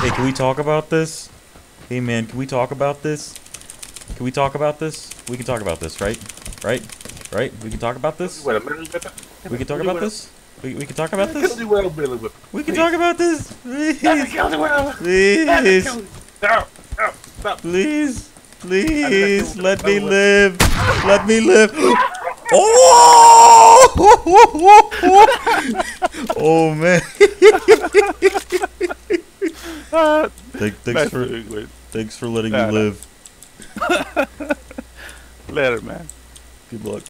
Hey, can we talk about this? Hey, man, can we talk about this? Can we talk about this? We can talk about this, right? Right? Right? We can talk about this? Wait a minute. wait a- We can talk about this? We, we can talk about Kill this? the well, Billy Whip. We can talk about this? Please. Kill the well. Please. Stop. Please. Please. Let me live. Let me live. Oh! Oh, man. Uh, Thank, thanks for thanks for letting Nah, me nah. live. Later, man. Good luck.